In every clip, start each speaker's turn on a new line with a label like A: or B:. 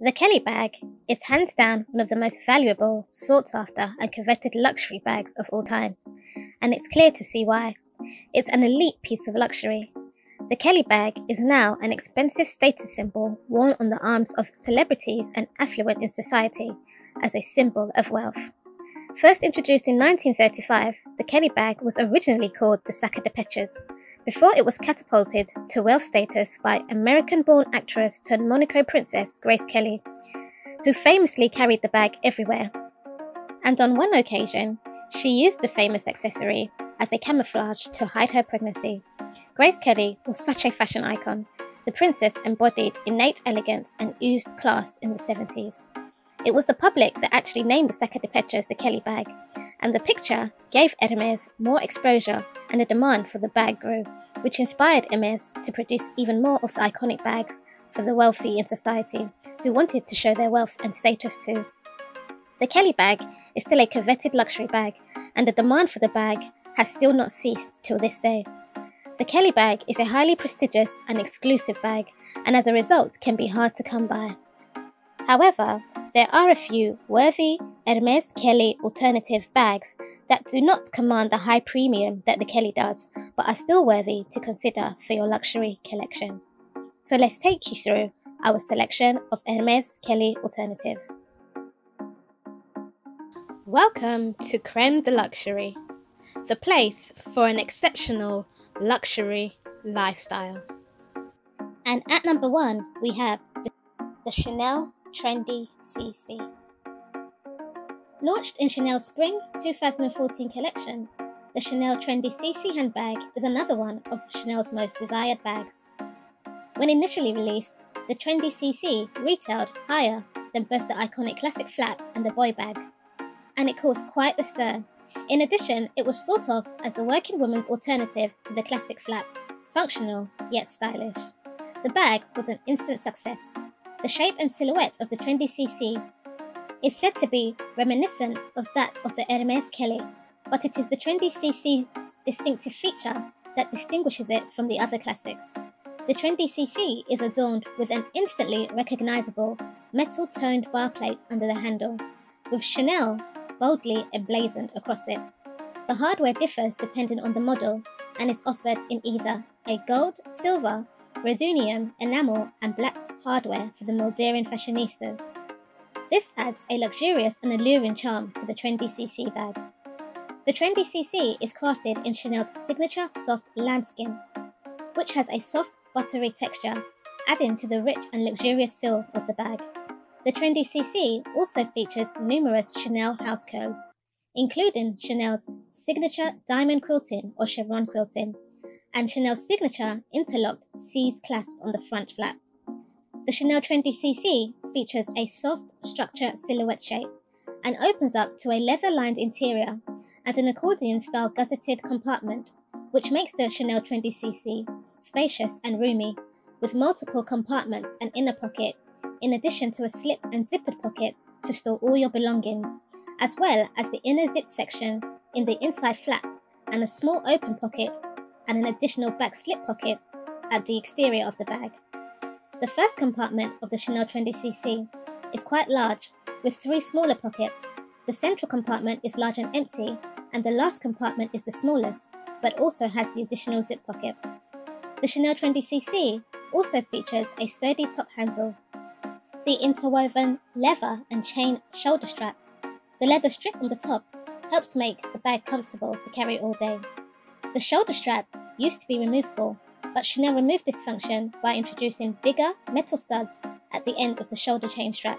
A: The Kelly bag is hands down one of the most valuable, sought after, and coveted luxury bags of all time, and it's clear to see why. It's an elite piece of luxury. The Kelly bag is now an expensive status symbol worn on the arms of celebrities and affluent in society as a symbol of wealth. First introduced in 1935, the Kelly bag was originally called the Sac à dépêches, before it was catapulted to wealth status by American born actress turned Monaco princess Grace Kelly, who famously carried the bag everywhere. And on one occasion, she used the famous accessory as a camouflage to hide her pregnancy. Grace Kelly was such a fashion icon. The princess embodied innate elegance and oozed class in the 70s. It was the public that actually named the Sac à dépêches the Kelly bag, and the picture gave Hermes more exposure and the demand for the bag grew, which inspired Hermes to produce even more of the iconic bags for the wealthy in society who wanted to show their wealth and status too. The Kelly bag is still a coveted luxury bag, and the demand for the bag has still not ceased till this day. The Kelly bag is a highly prestigious and exclusive bag, and as a result can be hard to come by. However, there are a few worthy Hermes Kelly alternative bags that do not command the high premium that the Kelly does, but are still worthy to consider for your luxury collection. So let's take you through our selection of Hermes Kelly alternatives. Welcome to Creme de Luxury, the place for an exceptional luxury lifestyle. And at number one, we have the, Chanel Trendy CC. Launched in Chanel's Spring 2014 collection, the Chanel Trendy CC handbag is another one of Chanel's most desired bags. When initially released, the Trendy CC retailed higher than both the iconic classic flap and the boy bag, and it caused quite the stir. In addition, it was thought of as the working woman's alternative to the classic flap, functional yet stylish. The bag was an instant success, the shape and silhouette of the trendy CC is said to be reminiscent of that of the Hermes Kelly, but it is the trendy CC's distinctive feature that distinguishes it from the other classics. The trendy CC is adorned with an instantly recognizable metal toned bar plate under the handle, with Chanel boldly emblazoned across it. The hardware differs depending on the model and is offered in either a gold, silver, ruthenium, enamel, and black hardware for the more daring fashionistas. This adds a luxurious and alluring charm to the trendy CC bag. The trendy CC is crafted in Chanel's signature soft lambskin, which has a soft, buttery texture, adding to the rich and luxurious feel of the bag. The trendy CC also features numerous Chanel house codes, including Chanel's signature diamond quilting or chevron quilting, and Chanel's signature interlocked C's clasp on the front flap. The Chanel Trendy CC features a soft structure silhouette shape and opens up to a leather lined interior and an accordion style gusseted compartment, which makes the Chanel Trendy CC spacious and roomy, with multiple compartments and inner pocket, in addition to a slip and zippered pocket to store all your belongings, as well as the inner zip section in the inside flap and a small open pocket and an additional back slip pocket at the exterior of the bag. The first compartment of the Chanel Trendy CC is quite large, with three smaller pockets. The central compartment is large and empty, and the last compartment is the smallest, but also has the additional zip pocket. The Chanel Trendy CC also features a sturdy top handle, the interwoven leather and chain shoulder strap. The leather strip on the top helps make the bag comfortable to carry all day. The shoulder strap used to be removable but Chanel removed this function by introducing bigger metal studs at the end of the shoulder chain strap.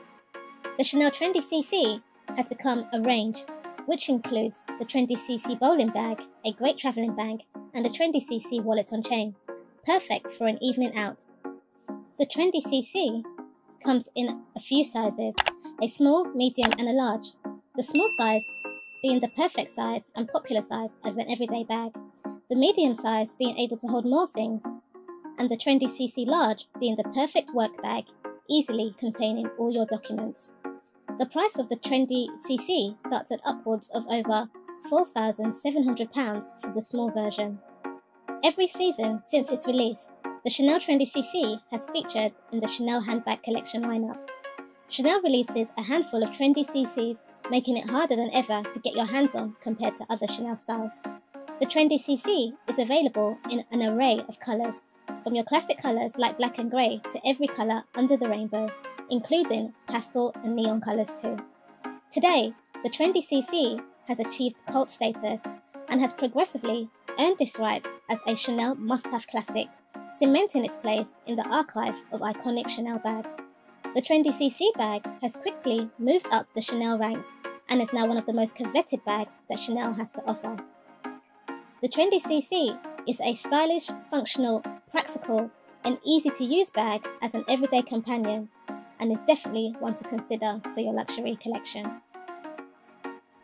A: The Chanel Trendy CC has become a range, which includes the Trendy CC bowling bag, a great travelling bag, and a Trendy CC wallet on chain, perfect for an evening out. The Trendy CC comes in a few sizes, a small, medium, and a large. The small size being the perfect size and popular size as an everyday bag, the medium size being able to hold more things, and the trendy CC large being the perfect work bag, easily containing all your documents. The price of the trendy CC starts at upwards of over £4,700 for the small version. Every season since its release, the Chanel Trendy CC has featured in the Chanel handbag collection lineup. Chanel releases a handful of trendy CCs, making it harder than ever to get your hands on compared to other Chanel styles. The trendy CC is available in an array of colours, from your classic colours like black and grey to every colour under the rainbow, including pastel and neon colours too. Today, the trendy CC has achieved cult status and has progressively earned this right as a Chanel must-have classic, cementing its place in the archive of iconic Chanel bags. The trendy CC bag has quickly moved up the Chanel ranks and is now one of the most coveted bags that Chanel has to offer. The trendy CC is a stylish, functional, practical, and easy to use bag as an everyday companion and is definitely one to consider for your luxury collection.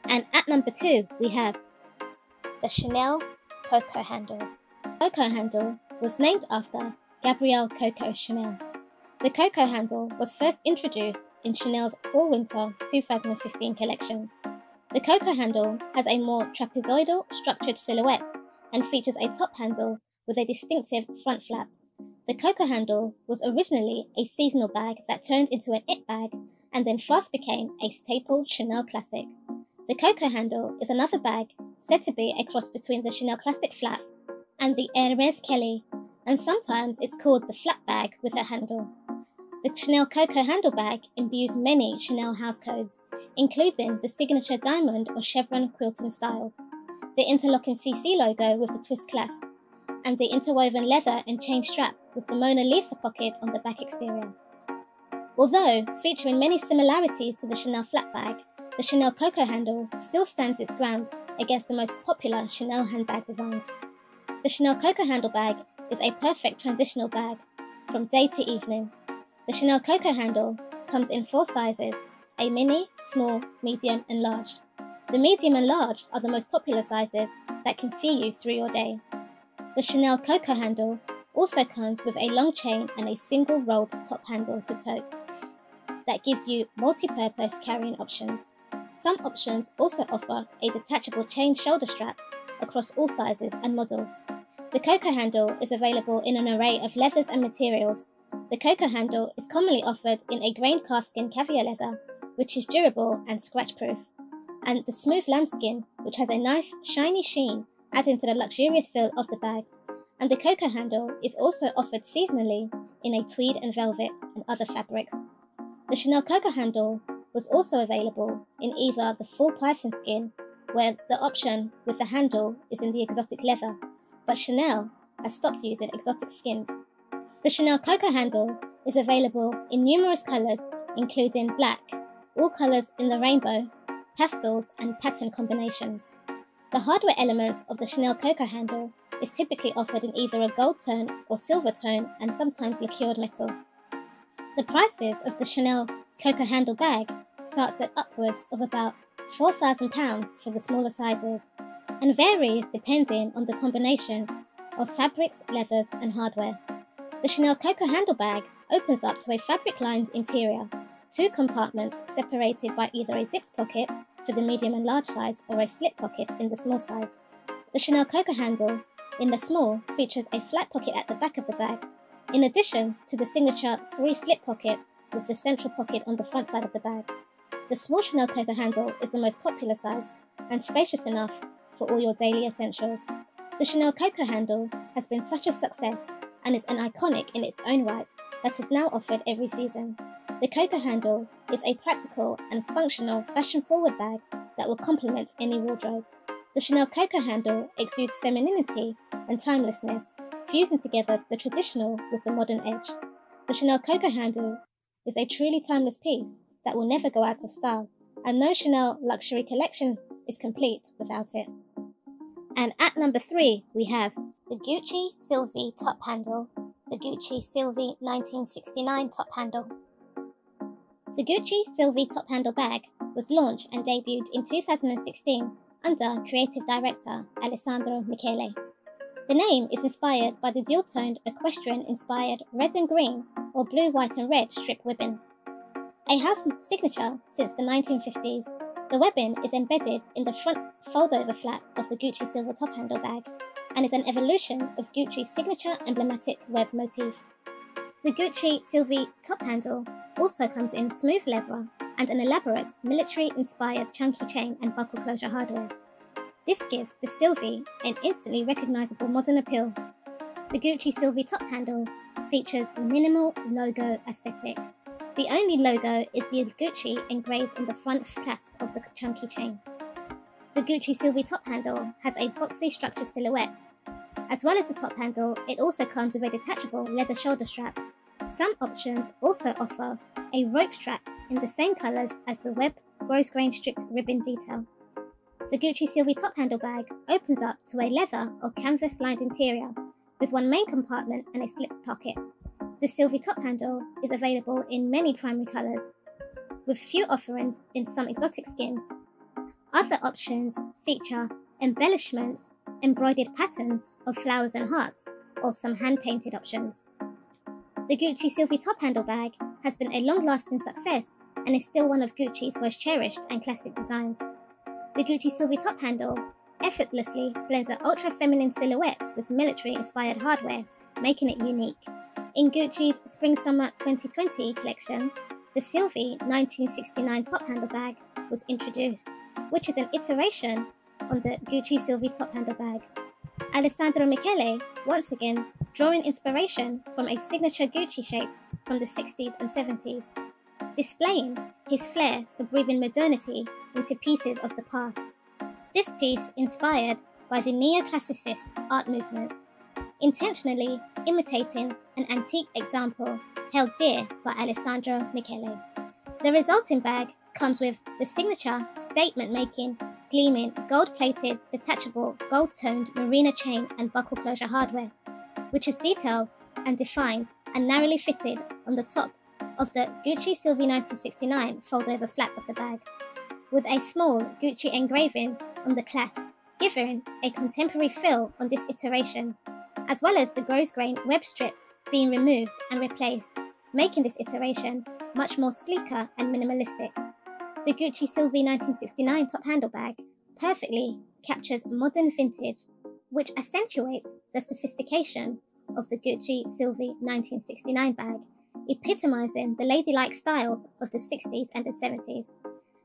A: And at number two, we have the Chanel Coco Handle. Coco Handle was named after Gabrielle Coco Chanel. The Coco handle was first introduced in Chanel's Fall Winter 2015 collection. The Coco handle has a more trapezoidal structured silhouette and features a top handle with a distinctive front flap. The Coco handle was originally a seasonal bag that turned into an it bag and then fast became a staple Chanel classic. The Coco handle is another bag said to be a cross between the Chanel classic flap and the Hermes Kelly, and sometimes it's called the flap bag with a handle. The Chanel Coco handlebag imbues many Chanel house codes, including the signature diamond or chevron quilting styles, the interlocking CC logo with the twist clasp, and the interwoven leather and chain strap with the Mona Lisa pocket on the back exterior. Although featuring many similarities to the Chanel flap bag, the Chanel Coco handle still stands its ground against the most popular Chanel handbag designs. The Chanel Coco handle bag is a perfect transitional bag from day to evening the Chanel Coco handle comes in four sizes a mini, small, medium, and large. The medium and large are the most popular sizes that can see you through your day. The Chanel Coco handle also comes with a long chain and a single rolled top handle to tote that gives you multi purpose carrying options. Some options also offer a detachable chain shoulder strap across all sizes and models. The Coco handle is available in an array of leathers and materials, the Coco handle is commonly offered in a grained calfskin caviar leather, which is durable and scratch proof, and the smooth lambskin, which has a nice shiny sheen, adding to the luxurious feel of the bag. And the Coco handle is also offered seasonally in a tweed and velvet and other fabrics. The Chanel Coco handle was also available in either the full python skin, where the option with the handle is in the exotic leather, but Chanel has stopped using exotic skins the Chanel Coco handle is available in numerous colours, including black, all colours in the rainbow, pastels, and pattern combinations. The hardware elements of the Chanel Coco handle is typically offered in either a gold tone or silver tone and sometimes lacquered metal. The prices of the Chanel Coco handle bag starts at upwards of about £4,000 for the smaller sizes and varies depending on the combination of fabrics, leathers, and hardware. The Chanel Coco handlebag opens up to a fabric-lined interior, two compartments separated by either a zipped pocket for the medium and large size or a slip pocket in the small size. The Chanel Coco handle in the small features a flat pocket at the back of the bag, in addition to the signature three slip pockets with the central pocket on the front side of the bag. The small Chanel Coco handle is the most popular size and spacious enough for all your daily essentials. The Chanel Coco handle has been such a success and is an iconic in its own right that is now offered every season. The Coco handle is a practical and functional fashion forward bag that will complement any wardrobe. The Chanel Coco handle exudes femininity and timelessness, fusing together the traditional with the modern edge. The Chanel Coco handle is a truly timeless piece that will never go out of style, and no Chanel luxury collection is complete without it. And at number three, we have the Gucci Sylvie top handle, the Gucci Sylvie 1969 top handle. The Gucci Sylvie top handle bag was launched and debuted in 2016 under creative director Alessandro Michele. The name is inspired by the dual toned equestrian inspired red and green or blue, white, and red strip webbing. A house signature since the 1950s, the webbing is embedded in the front fold-over flap of the Gucci Sylvie top handle bag and is an evolution of Gucci's signature emblematic web motif. The Gucci Sylvie top handle also comes in smooth leather and an elaborate military-inspired chunky chain and buckle closure hardware. This gives the Sylvie an instantly recognisable modern appeal. The Gucci Sylvie top handle features a minimal logo aesthetic. The only logo is the Gucci engraved on the front clasp of the chunky chain. The Gucci Sylvie top handle has a boxy structured silhouette. As well as the top handle, it also comes with a detachable leather shoulder strap. Some options also offer a rope strap in the same colours as the web grosgrain stripped ribbon detail. The Gucci Sylvie top handle bag opens up to a leather or canvas lined interior with one main compartment and a slip pocket. The Sylvie top handle is available in many primary colours, with few offerings in some exotic skins. Other options feature embellishments, embroidered patterns of flowers and hearts, or some hand painted options. The Gucci Sylvie top handle bag has been a long lasting success and is still one of Gucci's most cherished and classic designs. The Gucci Sylvie top handle effortlessly blends an ultra feminine silhouette with military inspired hardware, making it unique. In Gucci's Spring Summer 2020 collection, the Sylvie 1969 top handle bag was introduced, which is an iteration on the Gucci Sylvie top handle bag. Alessandro Michele, once again, drawing inspiration from a signature Gucci shape from the 60s and 70s, displaying his flair for breathing modernity into pieces of the past. This piece inspired by the neoclassicist art movement, intentionally imitating an antique example held dear by Alessandro Michele. The resulting bag comes with the signature statement making, gleaming, gold plated, detachable, gold toned marina chain and buckle closure hardware, which is detailed and defined and narrowly fitted on the top of the Gucci Sylvie 1969 fold over flap of the bag, with a small Gucci engraving on the clasp, giving a contemporary feel on this iteration, as well as the grosgrain web strip being removed and replaced, making this iteration much more sleeker and minimalistic. The Gucci Sylvie 1969 top handle bag perfectly captures modern vintage, which accentuates the sophistication of the Gucci Sylvie 1969 bag, epitomizing the ladylike styles of the 60s and the 70s.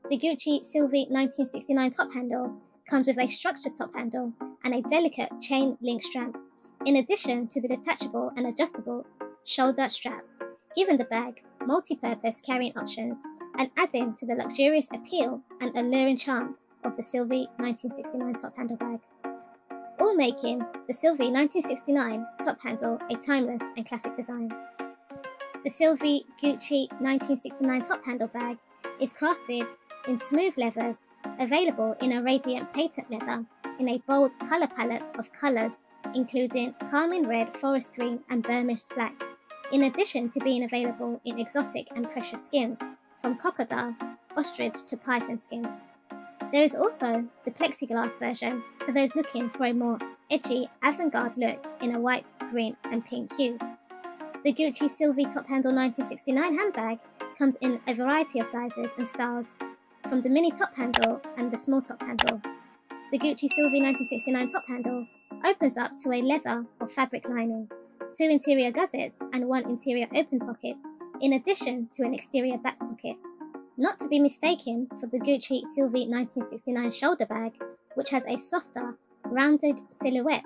A: The Gucci Sylvie 1969 top handle comes with a structured top handle and a delicate chain link strap, in addition to the detachable and adjustable shoulder strap, giving the bag multi-purpose carrying options and adding to the luxurious appeal and alluring charm of the Sylvie 1969 top handle bag. All making the Sylvie 1969 top handle a timeless and classic design. The Sylvie Gucci 1969 top handle bag is crafted in smooth leathers, available in a radiant patent leather in a bold colour palette of colours including carmine red, forest green and burnished black, in addition to being available in exotic and precious skins, from crocodile, ostrich to python skins. There is also the plexiglass version for those looking for a more edgy avant-garde look in a white, green and pink hues. The Gucci Sylvie Top Handle 1969 handbag comes in a variety of sizes and styles, from the mini top handle and the small top handle. The Gucci Sylvie 1969 top handle opens up to a leather or fabric lining, two interior gussets and one interior open pocket, in addition to an exterior back pocket. Not to be mistaken for the Gucci Sylvie 1969 shoulder bag, which has a softer, rounded silhouette.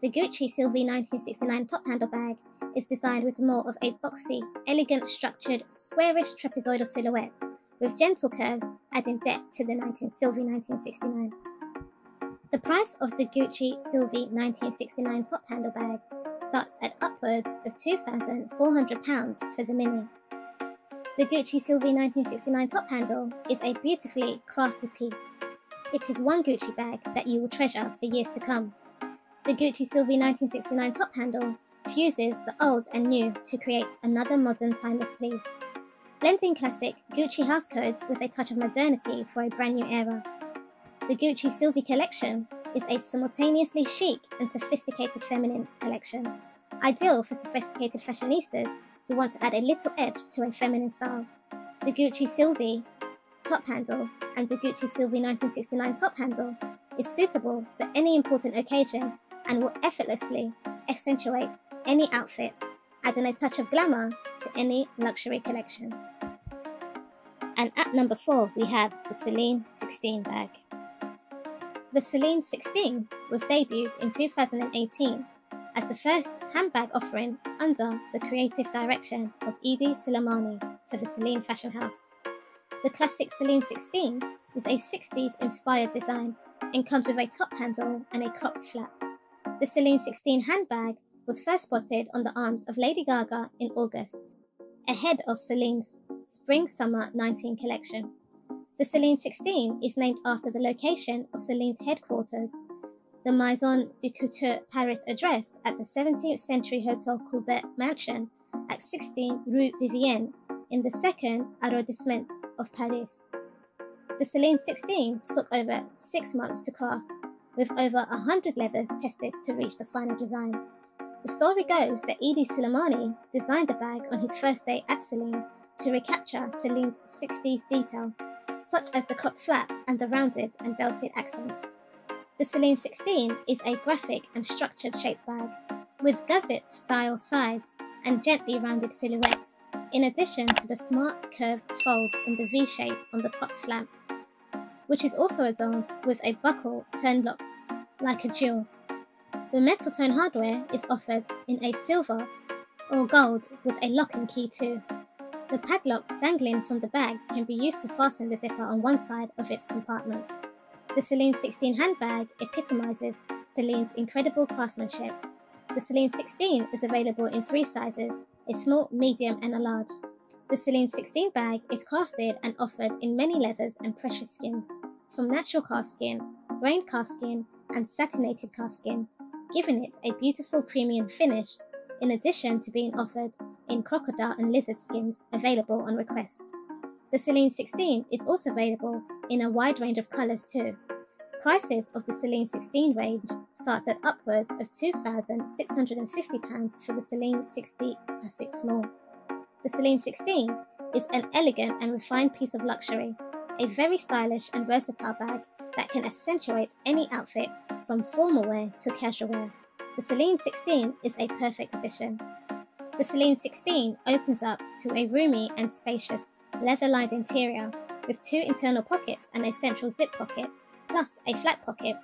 A: The Gucci Sylvie 1969 top handle bag is designed with more of a boxy, elegant structured, squarish trapezoidal silhouette, with gentle curves adding depth to the 19 Sylvie 1969. The price of the Gucci Sylvie 1969 top handle bag starts at upwards of £2,400 for the mini. The Gucci Sylvie 1969 top handle is a beautifully crafted piece. It is one Gucci bag that you will treasure for years to come. The Gucci Sylvie 1969 top handle fuses the old and new to create another modern timeless piece, blending classic Gucci house codes with a touch of modernity for a brand new era. The Gucci Sylvie collection is a simultaneously chic and sophisticated feminine collection, ideal for sophisticated fashionistas who want to add a little edge to a feminine style. The Gucci Sylvie top handle and the Gucci Sylvie 1969 top handle is suitable for any important occasion and will effortlessly accentuate any outfit, adding a touch of glamour to any luxury collection. And at number 4 we have the Celine 16 bag. The Celine 16 was debuted in 2018 as the first handbag offering under the creative direction of Hedi Slimane for the Celine fashion house. The classic Celine 16 is a 60s inspired design and comes with a top handle and a cropped flap. The Celine 16 handbag was first spotted on the arms of Lady Gaga in August, ahead of Celine's Spring Summer 19 collection. The Celine 16 is named after the location of Celine's headquarters the Maison de Couture Paris address at the 17th century Hotel Colbert mansion at 16 Rue Vivienne in the second arrondissement of Paris. The Celine 16 took over six months to craft, with over 100 leathers tested to reach the final design. The story goes that Hedi Slimane designed the bag on his first day at Celine to recapture Celine's 60s detail, such as the cropped flap and the rounded and belted accents. The Celine 16 is a graphic and structured shaped bag with gusset style sides and gently rounded silhouette, in addition to the smart curved fold in the V shape on the cropped flap, which is also adorned with a buckle turn lock like a jewel. The metal tone hardware is offered in a silver or gold with a lock and key too. The padlock dangling from the bag can be used to fasten the zipper on one side of its compartments. The Celine 16 handbag epitomizes Celine's incredible craftsmanship. The Celine 16 is available in three sizes a small, medium, and a large. The Celine 16 bag is crafted and offered in many leathers and precious skins, from natural calfskin, grain calfskin, and satinated calfskin, giving it a beautiful premium finish, in addition to being offered in crocodile and lizard skins available on request. The Celine 16 is also available in a wide range of colours too. Prices of the Celine 16 range starts at upwards of £2,650 for the Celine 16 Classic Small. The Celine 16 is an elegant and refined piece of luxury, a very stylish and versatile bag that can accentuate any outfit from formal wear to casual wear. The Celine 16 is a perfect addition. The Celine 16 opens up to a roomy and spacious leather lined interior with two internal pockets and a central zip pocket, plus a flap pocket,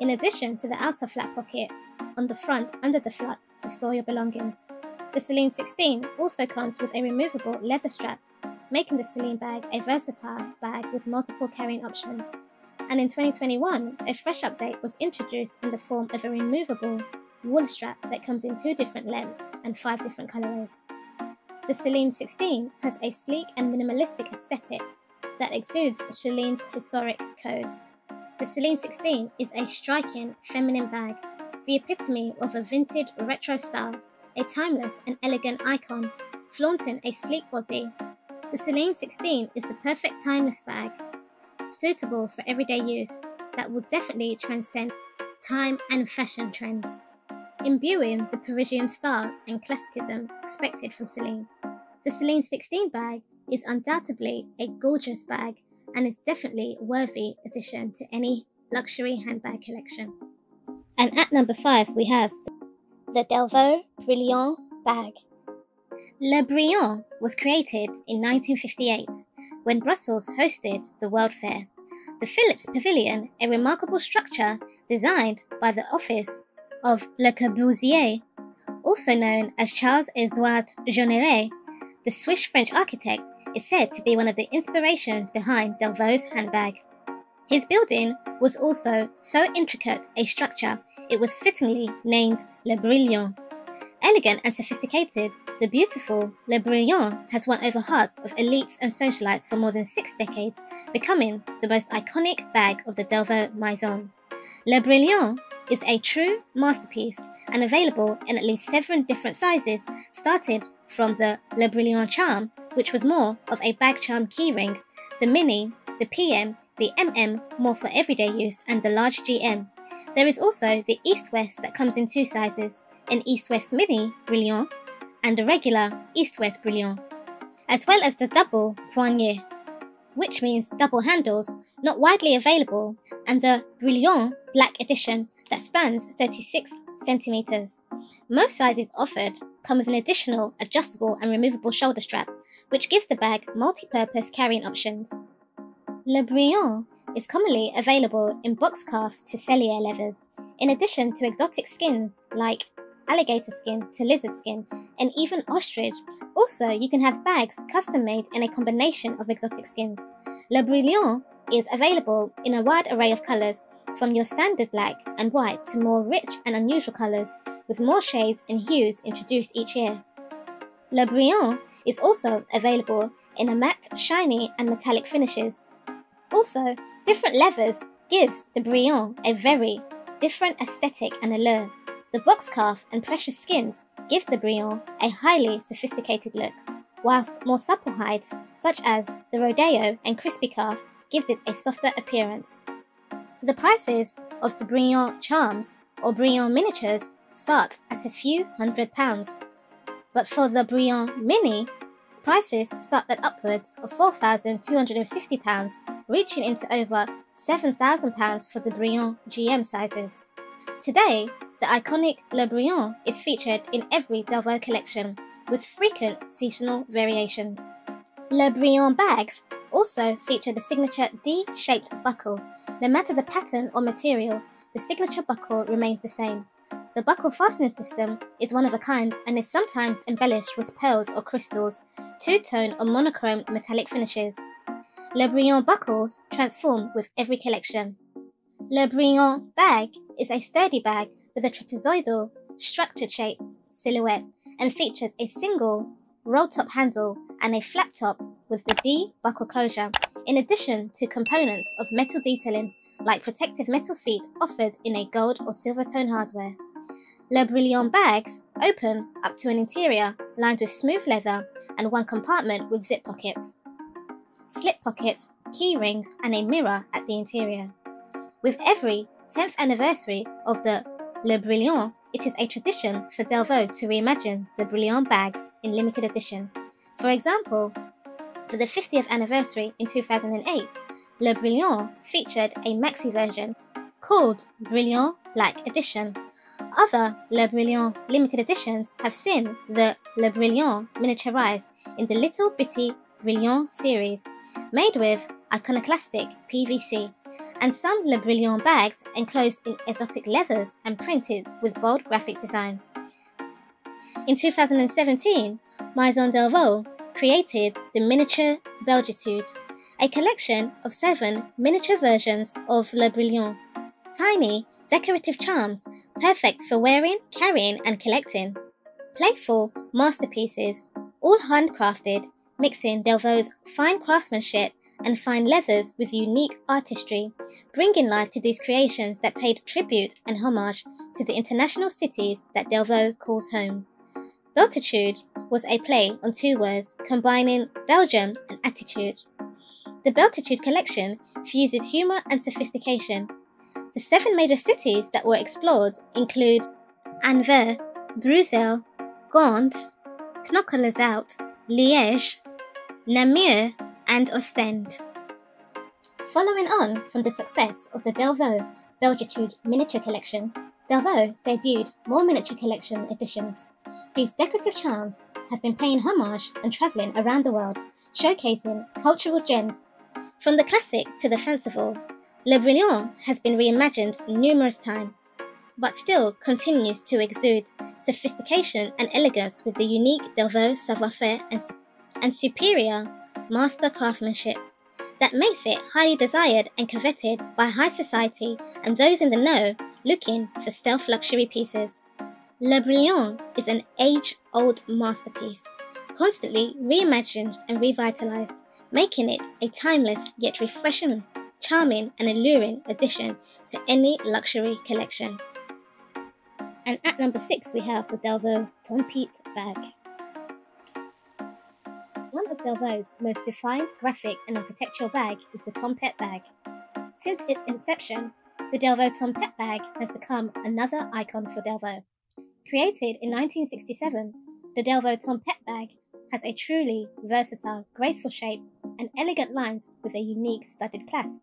A: in addition to the outer flap pocket on the front under the flap to store your belongings. The Celine 16 also comes with a removable leather strap, making the Celine bag a versatile bag with multiple carrying options. And in 2021, a fresh update was introduced in the form of a removable wool strap that comes in two different lengths and five different colorways. The Celine 16 has a sleek and minimalistic aesthetic that exudes Celine's historic codes. The Celine 16 is a striking feminine bag, the epitome of a vintage retro style, a timeless and elegant icon, flaunting a sleek body. The Celine 16 is the perfect timeless bag, suitable for everyday use, that will definitely transcend time and fashion trends imbuing the Parisian style and classicism expected from Celine. The Celine 16 bag is undoubtedly a gorgeous bag and is definitely a worthy addition to any luxury handbag collection. And at number 5 we have the Delvaux Brillant bag. Le Brillant was created in 1958 when Brussels hosted the World Fair. The Philips Pavilion, a remarkable structure designed by the Office of Le Corbusier, also known as Charles Edouard Jeanneret, the Swiss French architect, is said to be one of the inspirations behind Delvaux's handbag. His building was also so intricate a structure it was fittingly named Le Brillant. Elegant and sophisticated, the beautiful Le Brillant has won over hearts of elites and socialites for more than six decades, becoming the most iconic bag of the Delvaux Maison. Le Brillant is a true masterpiece and available in at least seven different sizes, started from the Le Brillant Charm, which was more of a bag charm keyring, the Mini, the PM, the MM, more for everyday use, and the large GM. There is also the East West that comes in two sizes, an East West Mini Brillant and a regular East West Brillant, as well as the double poignée, which means double handles, not widely available, and the Brillant Black Edition that spans 36 centimeters. Most sizes offered come with an additional adjustable and removable shoulder strap, which gives the bag multi-purpose carrying options. Le Brillant is commonly available in box calf to cellier leathers, in addition to exotic skins like alligator skin to lizard skin, and even ostrich. Also, you can have bags custom made in a combination of exotic skins. Le Brillant is available in a wide array of colours, from your standard black and white to more rich and unusual colours, with more shades and hues introduced each year. Le Brillant is also available in a matte, shiny, and metallic finishes. Also, different leathers gives the Brillant a very different aesthetic and allure. The box calf and precious skins give the Brillant a highly sophisticated look, whilst more supple hides, such as the Rodeo and Crispy calf, gives it a softer appearance. The prices of the Brillant charms or Brillant miniatures start at a few hundred pounds. But for the Brillant Mini, prices start at upwards of £4,250, reaching into over £7,000 for the Brillant GM sizes. Today, the iconic Le Brillant is featured in every Delvaux collection, with frequent seasonal variations. Le Brillant bags also feature the signature D-shaped buckle. No matter the pattern or material, the signature buckle remains the same. The buckle fastening system is one of a kind and is sometimes embellished with pearls or crystals, two-tone or monochrome metallic finishes. Le Brillant buckles transform with every collection. Le Brillant bag is a sturdy bag with a trapezoidal, structured shape silhouette and features a single roll top handle and a flat top with the D buckle closure, in addition to components of metal detailing like protective metal feet offered in a gold or silver tone hardware. Le Brillant bags open up to an interior lined with smooth leather and one compartment with zip pockets, slip pockets, key rings, and a mirror at the interior. With every 10th anniversary of the Le Brillant, it is a tradition for Delvaux to reimagine the Brillant bags in limited edition. For example, for the 50th anniversary in 2008, Le Brillant featured a maxi version called Brillant Black Edition. Other Le Brillant limited editions have seen the Le Brillant miniaturized in the Little Bitty Brillant series, made with iconoclastic PVC, and some Le Brillant bags enclosed in exotic leathers and printed with bold graphic designs. In 2017, Maison Delvaux created the Miniature Belgitude, a collection of seven miniature versions of Le Brillant. Tiny, decorative charms, perfect for wearing, carrying, and collecting. Playful masterpieces, all handcrafted, mixing Delvaux's fine craftsmanship and fine leathers with unique artistry, bringing life to these creations that paid tribute and homage to the international cities that Delvaux calls home. Belgitude was a play on two words combining Belgium and attitude. The Belgitude collection fuses humour and sophistication. The seven major cities that were explored include Anvers, Bruxelles, Gand, Knokke-Le Zoute, Liège, Namur, and Ostend. Following on from the success of the Delvaux Belgitude miniature collection, Delvaux debuted more miniature collection editions. These decorative charms have been paying homage and travelling around the world, showcasing cultural gems. From the classic to the fanciful, Le Brillant has been reimagined numerous times, but still continues to exude sophistication and elegance with the unique Delvaux savoir-faire and, and superior master craftsmanship that makes it highly desired and coveted by high society and those in the know looking for stealth luxury pieces. Le Brillant is an age old masterpiece, constantly reimagined and revitalized, making it a timeless yet refreshing, charming, and alluring addition to any luxury collection. And at number six, we have the Delvaux Tempête bag. One of Delvaux's most defined graphic and architectural bag is the Tempête bag. Since its inception, the Delvaux Tempête bag has become another icon for Delvaux. Created in 1967, the Delvaux Tempête bag has a truly versatile, graceful shape and elegant lines with a unique studded clasp.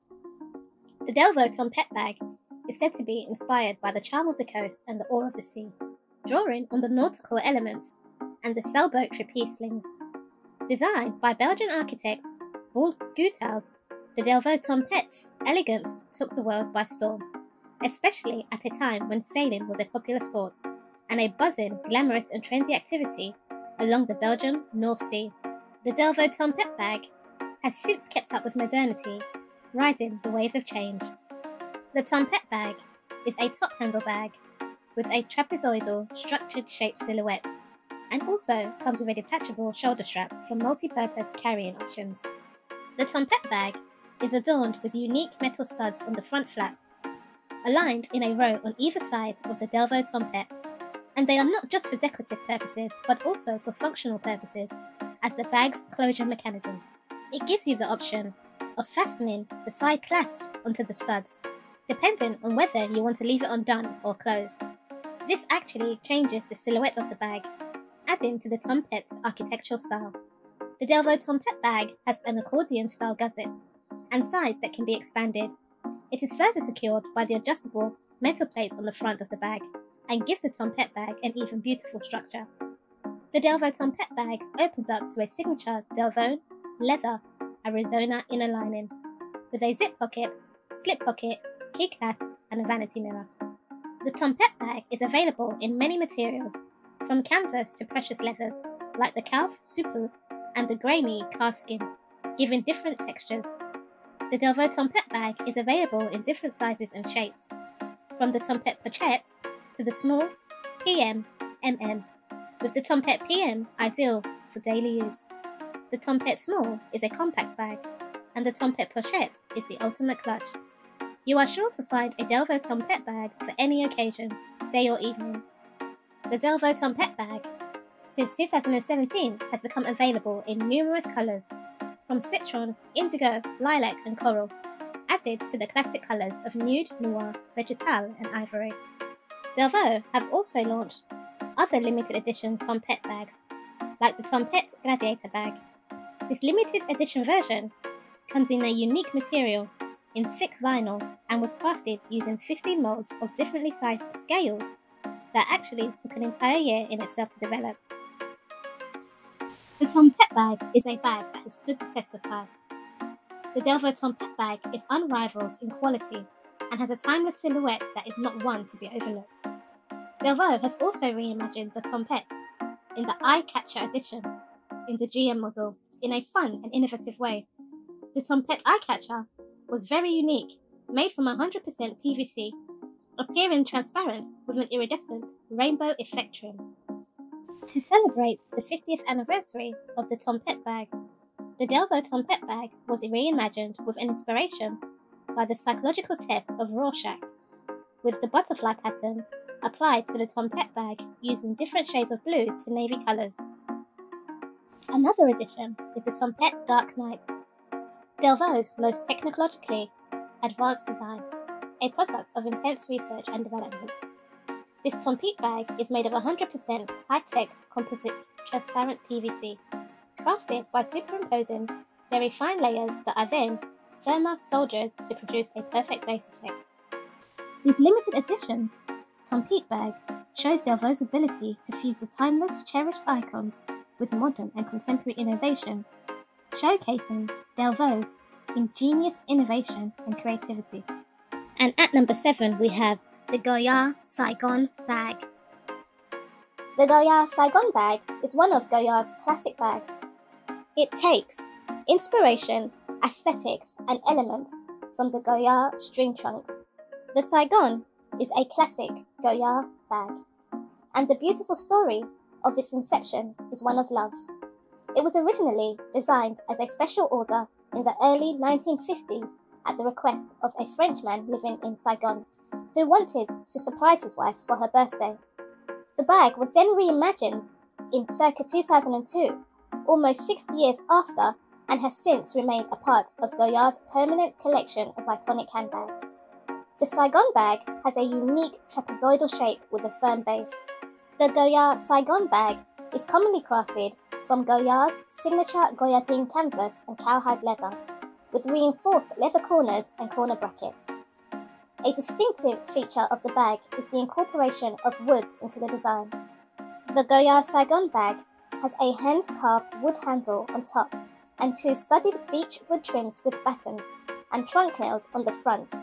A: The Delvaux Tempête bag is said to be inspired by the charm of the coast and the awe of the sea, drawing on the nautical elements and the sailboat trapeze slings. Designed by Belgian architect Paul Goethals, the Delvaux Tempête's elegance took the world by storm, especially at a time when sailing was a popular sport and a buzzing, glamorous and trendy activity along the Belgian North Sea. The Delvaux Tempête bag has since kept up with modernity, riding the waves of change. The Tempête bag is a top handle bag with a trapezoidal structured shaped silhouette and also comes with a detachable shoulder strap for multi-purpose carrying options. The Tempête bag is adorned with unique metal studs on the front flap, aligned in a row on either side of the Delvaux Tempête, and they are not just for decorative purposes but also for functional purposes as the bag's closure mechanism. It gives you the option of fastening the side clasps onto the studs, depending on whether you want to leave it undone or closed. This actually changes the silhouette of the bag, adding to the Tempête's architectural style. The Delvaux Tempête bag has an accordion style gusset and sides that can be expanded. It is further secured by the adjustable metal plates on the front of the bag and gives the Tempête bag an even beautiful structure. The Delvaux Tempête bag opens up to a signature Delvone leather Arizona inner lining with a zip pocket, slip pocket, key clasp, and a vanity mirror. The Tempête bag is available in many materials, from canvas to precious leathers like the calf souple and the grainy calf skin, giving different textures. The Delvaux Tempête bag is available in different sizes and shapes, from the Tempête Pochette the small PM MM, with the Tempête PM ideal for daily use. The Tempête Small is a compact bag, and the Tempête Pochette is the ultimate clutch. You are sure to find a Delvaux Tempête bag for any occasion, day or evening. The Delvaux Tempête bag, since 2017, has become available in numerous colours, from citron, indigo, lilac, and coral, added to the classic colours of nude, noir, vegetal, and ivory. Delvaux have also launched other limited edition Tempête bags, like the Tempête Gladiator bag. This limited edition version comes in a unique material in thick vinyl and was crafted using 15 molds of differently sized scales that actually took an entire year in itself to develop. The Tempête bag is a bag that has stood the test of time. The Delvaux Tempête bag is unrivaled in quality and has a timeless silhouette that is not one to be overlooked. Delvaux has also reimagined the Tempête in the Eye Catcher edition in the GM model in a fun and innovative way. The Tempête Eye Catcher was very unique, made from 100% PVC, appearing transparent with an iridescent rainbow effect trim. To celebrate the 50th anniversary of the Tempête bag, the Delvaux Tempête bag was reimagined with an inspiration by the psychological test of Rorschach, with the butterfly pattern applied to the Tempête bag using different shades of blue to navy colours. Another addition is the Tempête Dark Knight, Delvaux's most technologically advanced design, a product of intense research and development. This Tempête bag is made of 100% high-tech composite transparent PVC, crafted by superimposing very fine layers that are then thermo soldered to produce a perfect base effect. These limited editions Tempête bag shows Delvaux's ability to fuse the timeless, cherished icons with modern and contemporary innovation, showcasing Delvaux's ingenious innovation and creativity. And at number 7 we have the Goyard Saigon bag. The Goyard Saigon bag is one of Goyard's classic bags. It takes inspiration, aesthetics, and elements from the Goyard string trunks. The Saigon is a classic Goyard bag, and the beautiful story of its inception is one of love. It was originally designed as a special order in the early 1950s at the request of a Frenchman living in Saigon who wanted to surprise his wife for her birthday. The bag was then reimagined in circa 2002, almost 60 years after, and has since remained a part of Goyard's permanent collection of iconic handbags. The Saigon bag has a unique trapezoidal shape with a firm base. The Goyard Saigon bag is commonly crafted from Goyard's signature Goyardine canvas and cowhide leather, with reinforced leather corners and corner brackets. A distinctive feature of the bag is the incorporation of woods into the design. The Goyard Saigon bag has a hand-carved wood handle on top and two studded beech wood trims with buttons and trunk nails on the front,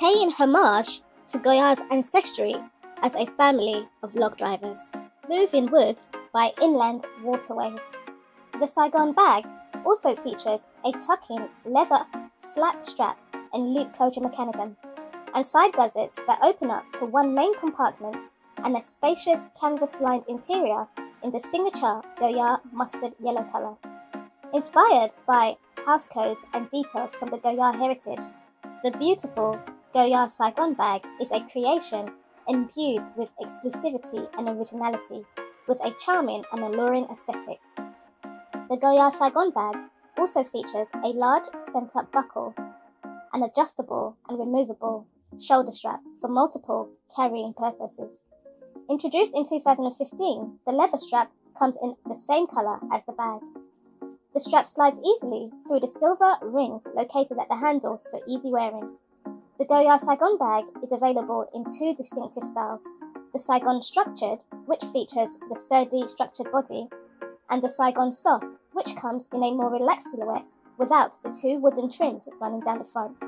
A: paying homage to Goyard's ancestry as a family of log drivers, moving wood by inland waterways. The Saigon bag also features a tuck-in leather flap strap and loop closure mechanism, and side gussets that open up to one main compartment and a spacious canvas-lined interior in the signature Goyard mustard yellow colour. Inspired by house codes and details from the Goyard heritage, the beautiful Goyard Saigon bag is a creation imbued with exclusivity and originality, with a charming and alluring aesthetic. The Goyard Saigon bag also features a large center buckle, an adjustable and removable shoulder strap for multiple carrying purposes. Introduced in 2015, the leather strap comes in the same color as the bag. The strap slides easily through the silver rings located at the handles for easy wearing. The Goyard Saigon bag is available in two distinctive styles the Saigon Structured, which features the sturdy structured body, and the Saigon Soft, which comes in a more relaxed silhouette without the two wooden trims running down the front.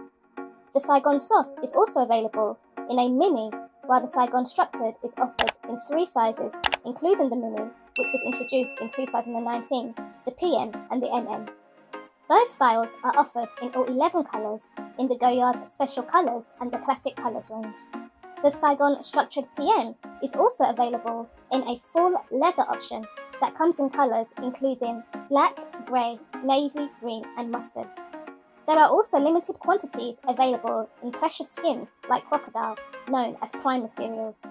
A: The Saigon Soft is also available in a mini while the Saigon Structured is offered in three sizes, including the Mini, which was introduced in 2019, the PM and the MM. Both styles are offered in all 11 colours in the Goyard's Special Colours and the Classic Colours range. The Saigon Structured PM is also available in a full leather option that comes in colours including black, grey, navy, green and mustard. There are also limited quantities available in precious skins like crocodile, known as prime materials.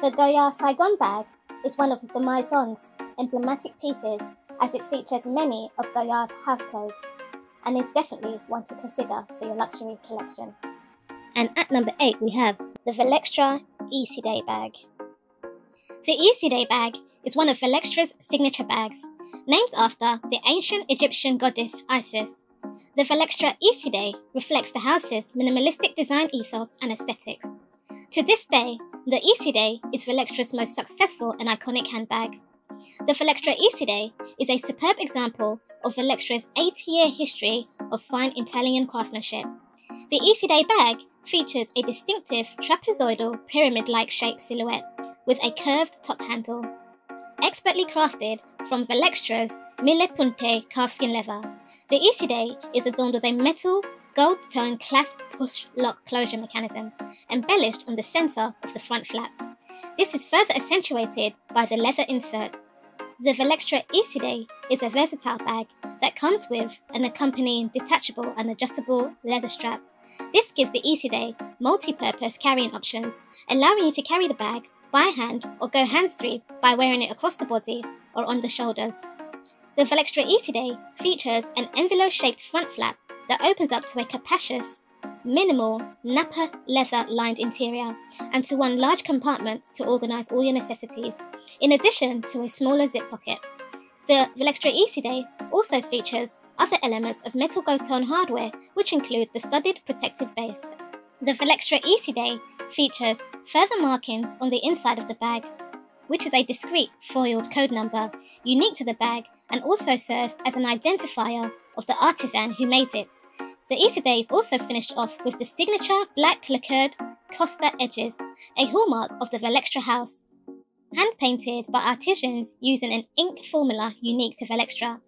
A: The Goyard Saigon bag is one of the Maison's emblematic pieces as it features many of Goyard's house codes and is definitely one to consider for your luxury collection. And at number 8 we have the Valextra Easy Day bag. The Iside bag is one of Valextra's signature bags, named after the ancient Egyptian goddess Isis. The Valextra Easy Day reflects the house's minimalistic design ethos and aesthetics. To this day, the Day is Valextra's most successful and iconic handbag. The Valextra Day is a superb example of Valextra's 80-year history of fine Italian craftsmanship. The Day bag features a distinctive trapezoidal pyramid-like shaped silhouette with a curved top handle. Expertly crafted from Valextra's Mille Punte calfskin leather, the Day is adorned with a metal, gold tone clasp push lock closure mechanism, embellished on the center of the front flap. This is further accentuated by the leather insert. The Valextra Easy is a versatile bag that comes with an accompanying detachable and adjustable leather strap. This gives the Iside multi-purpose carrying options, allowing you to carry the bag by hand or go hands-free by wearing it across the body or on the shoulders. The Valextra Easy Day features an envelope-shaped front flap that opens up to a capacious, minimal nappa leather lined interior and to one large compartment to organise all your necessities, in addition to a smaller zip pocket. The Valextra Easy Day also features other elements of metal gold tone hardware, which include the studded protective base. The Valextra Easy Day features further markings on the inside of the bag, which is a discrete foiled code number unique to the bag and also serves as an identifier of the artisan who made it. The Day is also finished off with the signature black lacquered Costa edges, a hallmark of the Valextra house. Hand painted by artisans using an ink formula unique to Valextra.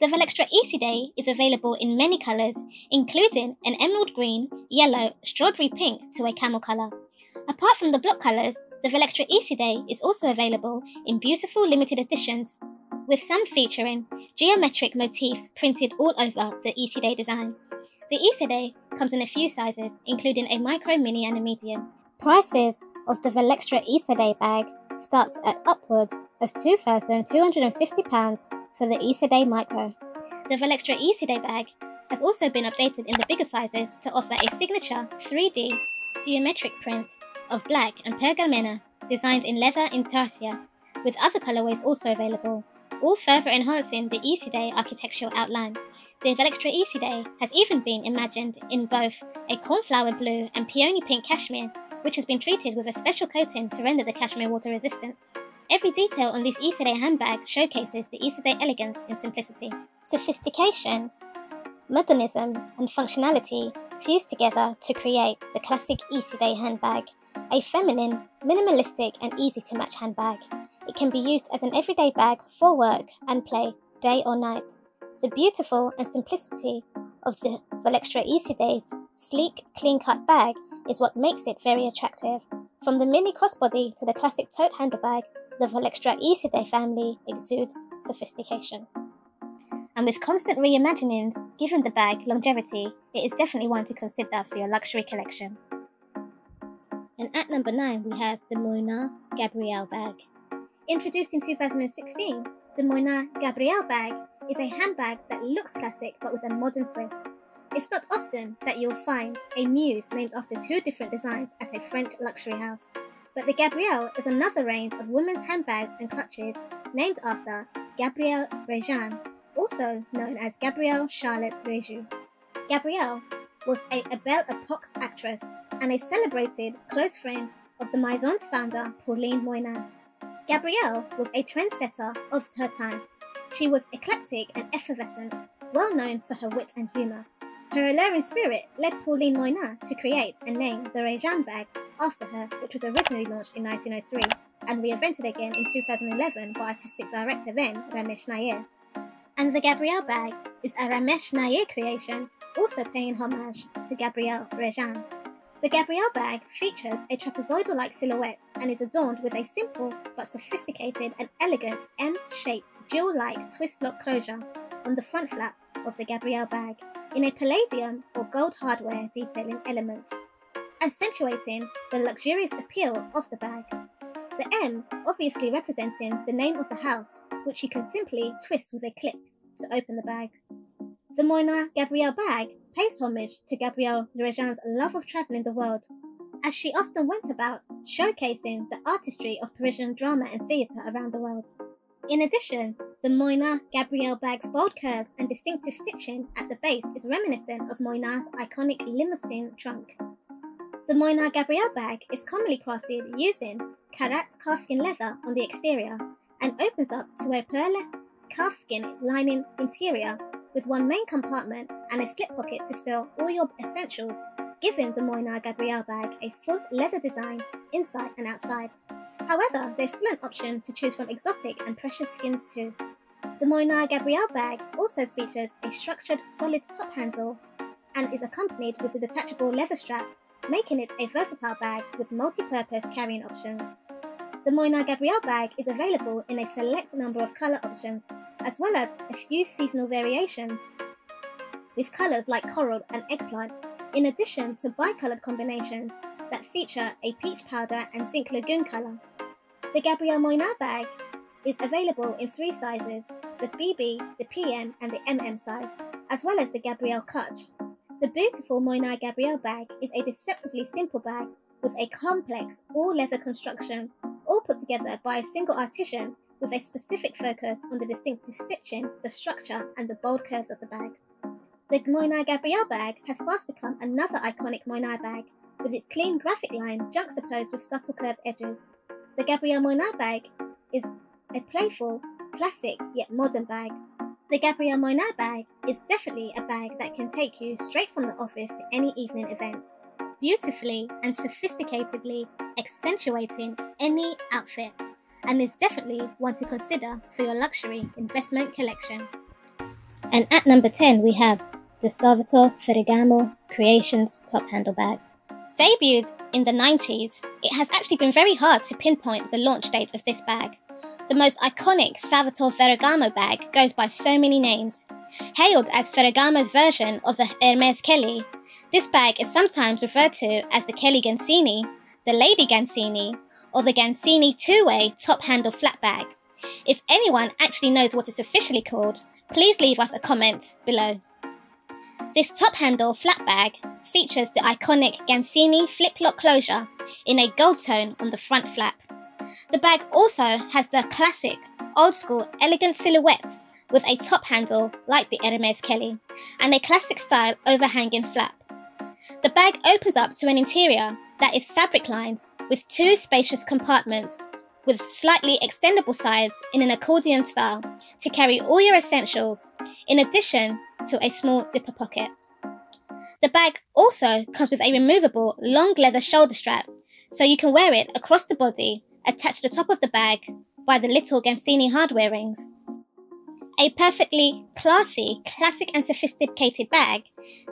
A: The Valextra Easy Day is available in many colours, including an emerald green, yellow, strawberry pink to a camel colour. Apart from the block colours, the Valextra Easy Day is also available in beautiful limited editions with some featuring geometric motifs printed all over the Iside design. The Day comes in a few sizes, including a micro, mini, and a medium. Prices of the Valextra Day bag starts at upwards of £2,250 for the Day Micro. The Valextra Day bag has also been updated in the bigger sizes to offer a signature 3D geometric print of black and pergamena designed in leather intarsia, with other colorways also available, all further enhancing the Day architectural outline. The Valextra Iside has even been imagined in both a cornflower blue and peony pink cashmere, which has been treated with a special coating to render the cashmere water resistant. Every detail on this Iside handbag showcases the Iside elegance and simplicity. Sophistication, modernism, and functionality fuse together to create the classic Iside handbag, a feminine, minimalistic, and easy to match handbag. It can be used as an everyday bag for work and play, day or night. The beautiful and simplicity of the Valextra Iside's sleek, clean cut bag is what makes it very attractive. From the mini crossbody to the classic tote handle bag, the Valextra Iside family exudes sophistication. And with constant reimaginings given the bag longevity, it is definitely one to consider for your luxury collection. And at number 9, we have the Moynat Gabrielle bag. Introduced in 2016, the Moynat Gabrielle bag is a handbag that looks classic but with a modern twist. It's not often that you'll find a muse named after two different designs at a French luxury house, but the Gabrielle is another range of women's handbags and clutches named after Gabrielle Réjane, also known as Gabrielle Charlotte Réju. Gabrielle was a, Belle Epoque actress and a celebrated close friend of the Maison's founder Pauline Moynat. Gabrielle was a trendsetter of her time. She was eclectic and effervescent, well known for her wit and humour. Her alluring spirit led Pauline Moynat to create and name the Réjane bag after her, which was originally launched in 1903 and reinvented again in 2011 by artistic director then Ramesh Nair. And the Gabrielle bag is a Ramesh Nair creation, also paying homage to Gabrielle Réjane. The Gabrielle bag features a trapezoidal-like silhouette and is adorned with a simple but sophisticated and elegant M-shaped jewel-like twist lock closure on the front flap of the Gabrielle bag in a palladium or gold hardware detailing element, accentuating the luxurious appeal of the bag. The M obviously representing the name of the house, which you can simply twist with a clip to open the bag. The Moynat Gabrielle bag pays homage to Gabrielle Réjane's love of travelling the world, as she often went about showcasing the artistry of Parisian drama and theatre around the world. In addition, the Moynat Gabrielle bag's bold curves and distinctive stitching at the base is reminiscent of Moynat's iconic limousine trunk. The Moynat Gabrielle bag is commonly crafted using Karat calfskin leather on the exterior and opens up to a pearl calfskin lining interior with one main compartment and a slip pocket to store all your essentials, giving the Moynat Gabrielle bag a full leather design inside and outside. However, there's still an option to choose from exotic and precious skins too. The Moynat Gabrielle bag also features a structured solid top handle and is accompanied with a detachable leather strap, making it a versatile bag with multi-purpose carrying options. The Moynat Gabrielle bag is available in a select number of colour options, as well as a few seasonal variations, with colours like coral and eggplant, in addition to bicoloured combinations that feature a peach powder and zinc lagoon colour. The Gabrielle Moynat bag is available in three sizes the BB, the PM, and the MM size, as well as the Gabrielle Clutch. The beautiful Moynat Gabrielle bag is a deceptively simple bag with a complex all leather construction all put together by a single artisan with a specific focus on the distinctive stitching, the structure, and the bold curves of the bag. The Moynat Gabrielle bag has fast become another iconic Moynat bag, with its clean graphic line juxtaposed with subtle curved edges. The Gabrielle Moynat bag is a playful, classic yet modern bag. The Gabrielle Moynat bag is definitely a bag that can take you straight from the office to any evening event beautifully and sophisticatedly accentuating any outfit, and is definitely one to consider for your luxury investment collection. And at number 10, we have the Salvatore Ferragamo Creations Top Handle Bag. Debuted in the 90s, it has actually been very hard to pinpoint the launch date of this bag. The most iconic Salvatore Ferragamo bag goes by so many names. Hailed as Ferragamo's version of the Hermes Kelly, this bag is sometimes referred to as the Kelly Gancini, the Lady Gancini, or the Gancini two-way top handle flat bag. If anyone actually knows what it's officially called, please leave us a comment below. This top handle flat bag features the iconic Gancini flip lock closure in a gold tone on the front flap. The bag also has the classic, old school, elegant silhouette with a top handle like the Hermes Kelly and a classic style overhanging flap. The bag opens up to an interior that is fabric lined with two spacious compartments with slightly extendable sides in an accordion style to carry all your essentials, in addition to a small zipper pocket. The bag also comes with a removable long leather shoulder strap, so you can wear it across the body, attached to the top of the bag by the little Gancini hardware rings. A perfectly classy, classic and sophisticated bag,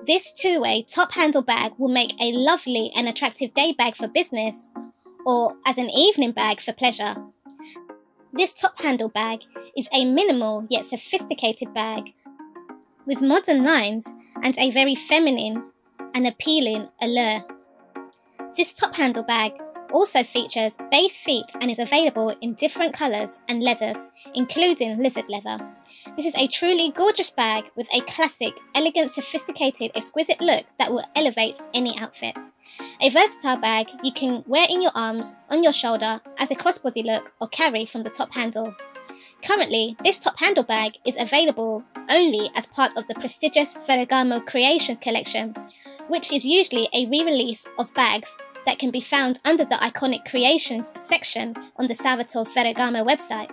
A: this two-way top handle bag will make a lovely and attractive day bag for business or as an evening bag for pleasure. This top handle bag is a minimal yet sophisticated bag with modern lines and a very feminine and appealing allure. This top handle bag also features base feet and is available in different colours and leathers, including lizard leather. This is a truly gorgeous bag with a classic, elegant, sophisticated, exquisite look that will elevate any outfit. A versatile bag you can wear in your arms, on your shoulder, as a crossbody look, or carry from the top handle. Currently, this top handle bag is available only as part of the prestigious Ferragamo Creations collection, which is usually a re release of bags that can be found under the Iconic Creations section on the Salvatore Ferragamo website.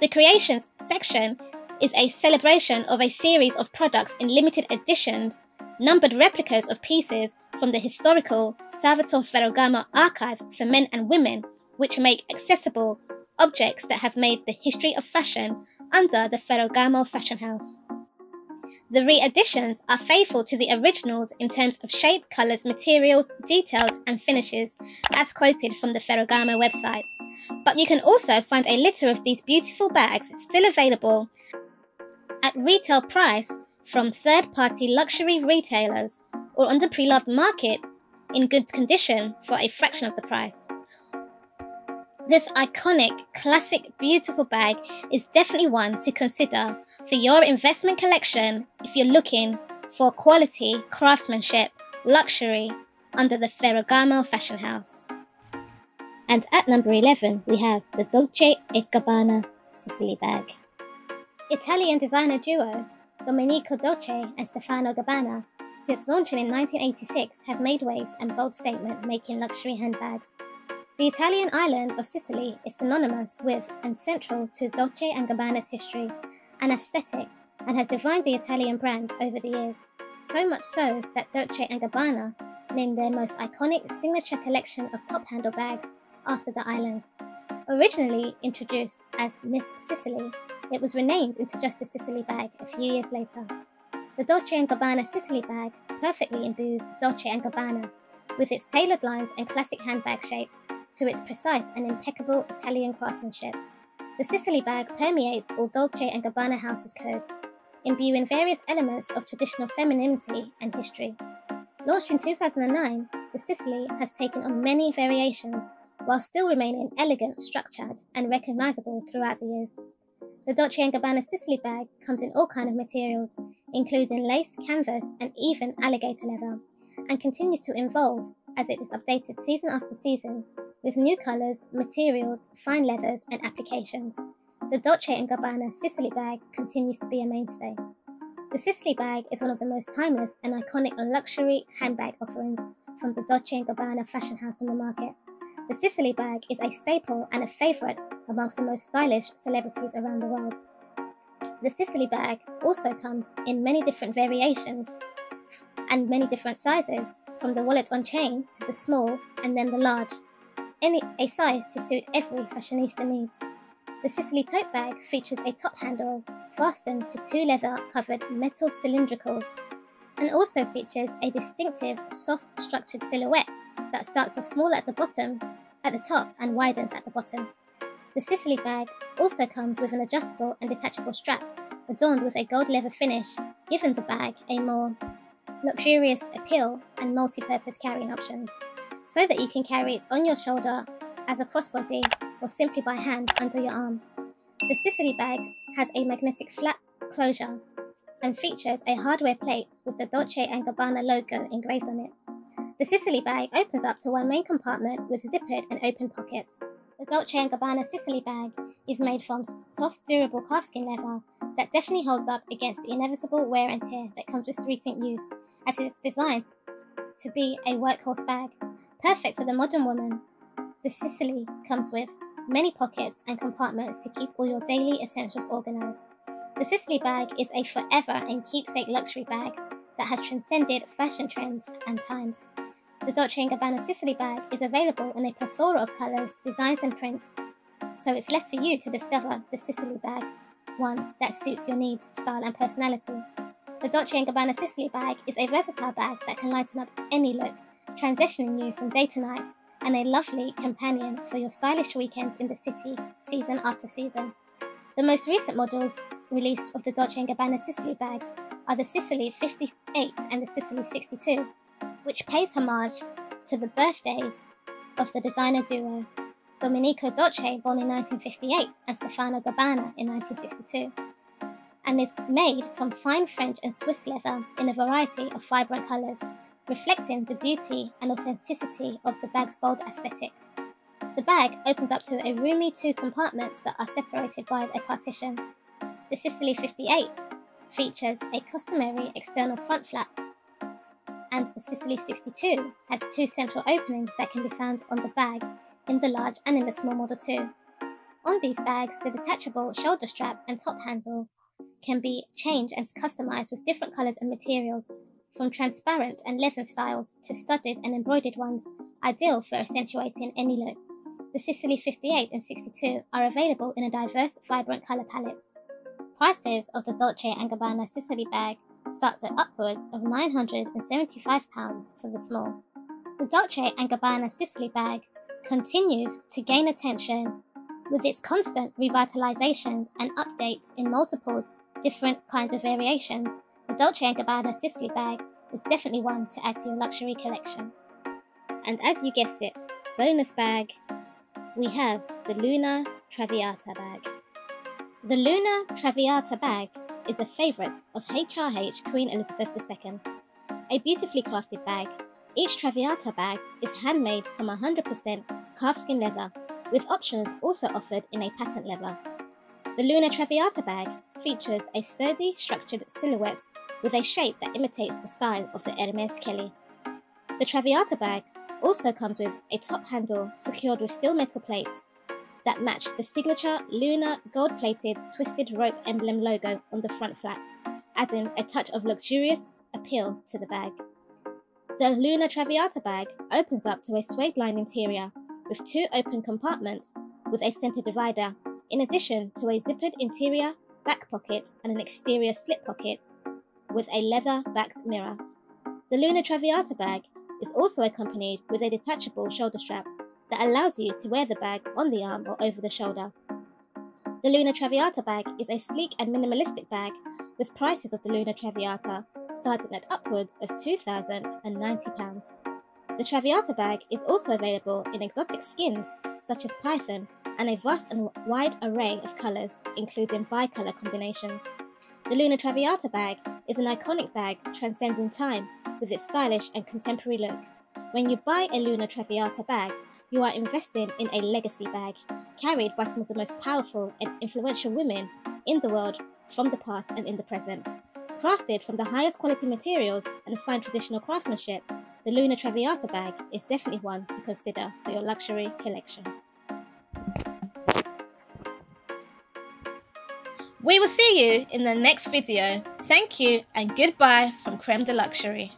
A: The Creations section is a celebration of a series of products in limited editions, numbered replicas of pieces from the historical Salvatore Ferragamo archive for men and women, which make accessible objects that have made the history of fashion under the Ferragamo fashion house. The re-editions are faithful to the originals in terms of shape, colours, materials, details and finishes, as quoted from the Ferragamo website. But you can also find a litter of these beautiful bags still available at retail price from third-party luxury retailers or on the pre-loved market in good condition for a fraction of the price. This iconic, classic, beautiful bag is definitely one to consider for your investment collection if you're looking for quality craftsmanship, luxury under the Ferragamo fashion house. And at number 11, we have the Dolce & Gabbana Sicily bag. Italian designer duo Domenico Dolce and Stefano Gabbana, since launching in 1986, have made waves and bold statement making luxury handbags the Italian island of Sicily is synonymous with and central to Dolce & Gabbana's history and aesthetic and has defined the Italian brand over the years. So much so that Dolce & Gabbana named their most iconic signature collection of top handle bags after the island. Originally introduced as Miss Sicily, it was renamed into just the Sicily bag a few years later. The Dolce & Gabbana Sicily bag perfectly imbues Dolce & Gabbana with its tailored lines and classic handbag shape to its precise and impeccable Italian craftsmanship. The Sicily bag permeates all Dolce & Gabbana house's codes, imbuing various elements of traditional femininity and history. Launched in 2009, the Sicily has taken on many variations while still remaining elegant, structured, and recognizable throughout the years. The Dolce & Gabbana Sicily bag comes in all kinds of materials, including lace, canvas, and even alligator leather, and continues to evolve as it is updated season after season with new colours, materials, fine leathers, and applications. The Dolce & Gabbana Sicily bag continues to be a mainstay. The Sicily bag is one of the most timeless and iconic luxury handbag offerings from the Dolce & Gabbana fashion house on the market. The Sicily bag is a staple and a favourite amongst the most stylish celebrities around the world. The Sicily bag also comes in many different variations and many different sizes, from the wallet on chain to the small and then the large any a size to suit every fashionista needs. The Sicily tote bag features a top handle fastened to two leather covered metal cylindricals and also features a distinctive soft structured silhouette that starts off small at the bottom at the top and widens at the bottom. The Sicily bag also comes with an adjustable and detachable strap adorned with a gold leather finish, giving the bag a more luxurious appeal and multi-purpose carrying options so that you can carry it on your shoulder as a crossbody or simply by hand under your arm. The Sicily bag has a magnetic flap closure and features a hardware plate with the Dolce & Gabbana logo engraved on it. The Sicily bag opens up to one main compartment with zippered and open pockets. The Dolce & Gabbana Sicily bag is made from soft, durable calfskin leather that definitely holds up against the inevitable wear and tear that comes with 3-tint use, as it's designed to be a workhorse bag, perfect for the modern woman. The Sicily comes with many pockets and compartments to keep all your daily essentials organized. The Sicily bag is a forever and keepsake luxury bag that has transcended fashion trends and times. The Dolce & Gabbana Sicily bag is available in a plethora of colours, designs and prints, so it's left for you to discover the Sicily bag, one that suits your needs, style and personality. The Dolce & Gabbana Sicily bag is a versatile bag that can lighten up any look, transitioning you from day to night, and a lovely companion for your stylish weekends in the city, season after season. The most recent models released of the Dolce & Gabbana Sicily bags are the Sicily 58 and the Sicily 62, which pays homage to the birthdays of the designer duo Domenico Dolce, born in 1958, and Stefano Gabbana in 1962, and is made from fine French and Swiss leather in a variety of vibrant colours, reflecting the beauty and authenticity of the bag's bold aesthetic. The bag opens up to a roomy two compartments that are separated by a partition. The Sicily 58 features a customary external front flap, and the Sicily 62 has two central openings that can be found on the bag in the large and in the small model too. On these bags, the detachable shoulder strap and top handle can be changed and customized with different colors and materials, from transparent and leather styles to studded and embroidered ones, ideal for accentuating any look. The Sicily 58 and 62 are available in a diverse, vibrant color palette. Prices of the Dolce & Gabbana Sicily bag starts at upwards of £975 for the small. The Dolce & Gabbana Sicily bag continues to gain attention with its constant revitalizations and updates in multiple different kinds of variations. The Dolce & Gabbana Sicily bag is definitely one to add to your luxury collection. And as you guessed it, bonus bag, we have the Launer Traviata bag. The Launer Traviata bag is a favourite of HRH Queen Elizabeth II. A beautifully crafted bag, each Traviata bag is handmade from 100% calfskin leather, with options also offered in a patent leather. The Launer Traviata bag features a sturdy, structured silhouette with a shape that imitates the style of the Hermes Kelly. The Traviata bag also comes with a top handle secured with steel metal plates that match the signature Launer gold plated twisted rope emblem logo on the front flap, adding a touch of luxurious appeal to the bag. The Launer Traviata bag opens up to a suede lined interior with two open compartments with a center divider, in addition to a zippered interior back pocket and an exterior slip pocket with a leather backed mirror. The Launer Traviata bag is also accompanied with a detachable shoulder strap that allows you to wear the bag on the arm or over the shoulder. The Launer Traviata bag is a sleek and minimalistic bag with prices of the Launer Traviata starting at upwards of £2,090. The Traviata bag is also available in exotic skins such as python and a vast and wide array of colours, including bicolour combinations. The Launer Traviata bag is an iconic bag transcending time with its stylish and contemporary look. When you buy a Launer Traviata bag, you are investing in a legacy bag, carried by some of the most powerful and influential women in the world from the past and in the present. Crafted from the highest quality materials and fine traditional craftsmanship, the Launer Traviata bag is definitely one to consider for your luxury collection. We will see you in the next video. Thank you and goodbye from Creme de Luxury.